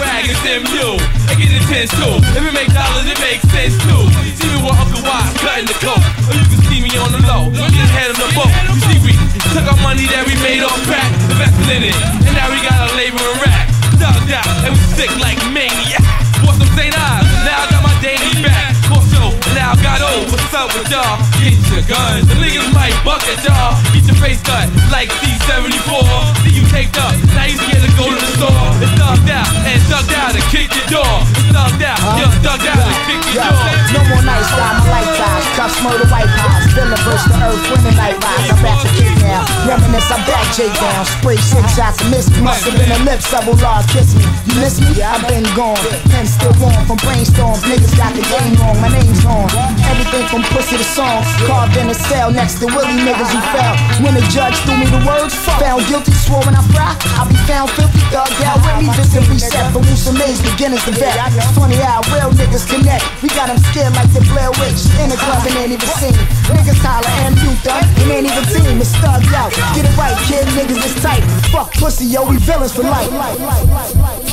code, the black rag is MU. Get intense too. If it make dollars, it makes sense too. See me with Uncle Wise cutting the coat, or oh, you can see me on the low, get ahead of the boat. You see, we took our money that we made off crack, invested in it, and now we got a labor and rack. Thugged out, and we sick like maniac. What's some St. Ives? Now I got my daily back. Corso, now I got old. What's up with y'all? Get your guns. The niggas might buck at y'all. Get your face cut like C74. See you taped up. Pies. Villain verse the earth, winning night rise. I'm back to kick now. Reminisce, I'm back, J down. Spray six shots and miss me. Must have been a lip, several large kiss me. You miss me? I've been gone. Pen still warm from brainstorms. Niggas got the game wrong. My name's on. Everything from pussy to songs. Carved in a cell next to Willie niggas who fell. When the judge threw me the words, found guilty, swore when I fry. I'll be found filthy, thug out with me. Visit reset for Musa Mays, beginners to vet. It's funny how real niggas connect. We them scared like the Blair Witch. In the club and ain't even seen. Niggas holler and you thug, and ain't even team. It's thugged out. Get it right, kid, niggas is tight. Fuck pussy, yo, we villains for life.